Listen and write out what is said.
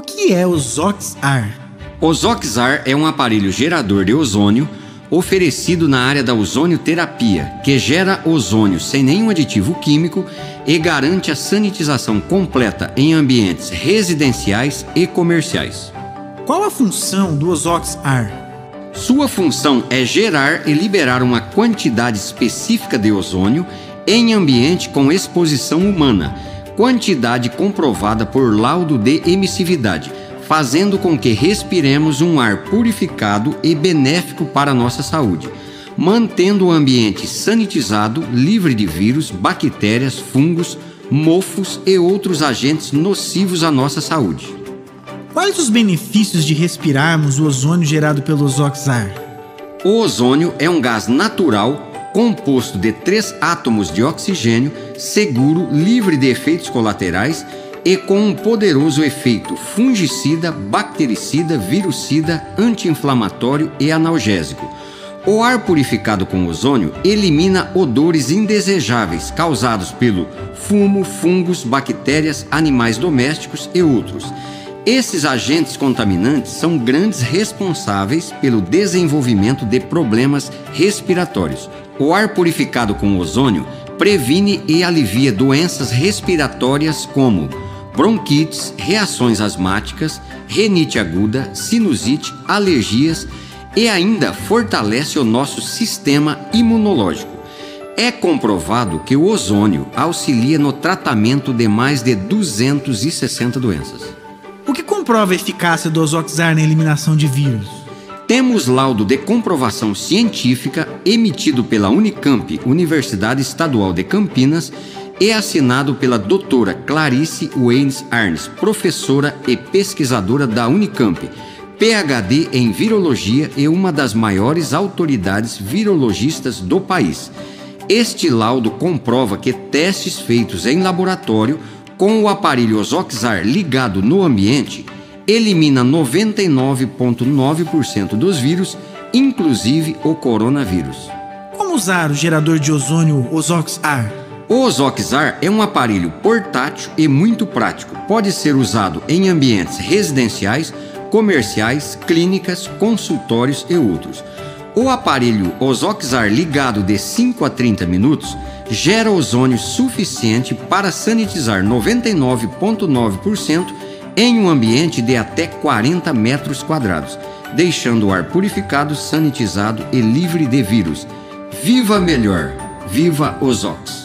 que é o ZOXAR? O ZOXAR é um aparelho gerador de ozônio oferecido na área da ozonioterapia, que gera ozônio sem nenhum aditivo químico e garante a sanitização completa em ambientes residenciais e comerciais. Qual a função do ZOXAR? Sua função é gerar e liberar uma quantidade específica de ozônio em ambiente com exposição humana, quantidade comprovada por laudo de emissividade fazendo com que respiremos um ar purificado e benéfico para a nossa saúde, mantendo o ambiente sanitizado, livre de vírus, bactérias, fungos, mofos e outros agentes nocivos à nossa saúde. Quais os benefícios de respirarmos o ozônio gerado pelo Zoxar? O ozônio é um gás natural composto de três átomos de oxigênio, seguro, livre de efeitos colaterais e com um poderoso efeito fungicida, bactericida, virucida, anti-inflamatório e analgésico. O ar purificado com ozônio elimina odores indesejáveis causados pelo fumo, fungos, bactérias, animais domésticos e outros. Esses agentes contaminantes são grandes responsáveis pelo desenvolvimento de problemas respiratórios. O ar purificado com ozônio previne e alivia doenças respiratórias como bronquites, reações asmáticas, renite aguda, sinusite, alergias e ainda fortalece o nosso sistema imunológico. É comprovado que o ozônio auxilia no tratamento de mais de 260 doenças. O que comprova a eficácia do Ozoxar na eliminação de vírus? Temos laudo de comprovação científica emitido pela Unicamp, Universidade Estadual de Campinas, e assinado pela doutora Clarice Waynes Arnes, professora e pesquisadora da Unicamp, PhD em virologia e uma das maiores autoridades virologistas do país. Este laudo comprova que testes feitos em laboratório com o aparelho Ozoxar ligado no ambiente elimina 99,9% dos vírus, inclusive o coronavírus. Como usar o gerador de ozônio Ozoxar? O Ozoxar é um aparelho portátil e muito prático. Pode ser usado em ambientes residenciais, comerciais, clínicas, consultórios e outros. O aparelho Ozoxar ligado de 5 a 30 minutos gera ozônio suficiente para sanitizar 99,9% em um ambiente de até 40 metros quadrados, deixando o ar purificado, sanitizado e livre de vírus. Viva melhor! Viva Ozox!